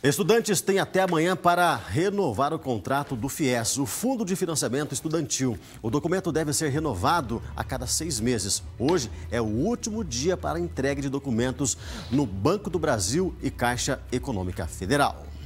Estudantes têm até amanhã para renovar o contrato do FIES, o Fundo de Financiamento Estudantil. O documento deve ser renovado a cada seis meses. Hoje é o último dia para entrega de documentos no Banco do Brasil e Caixa Econômica Federal.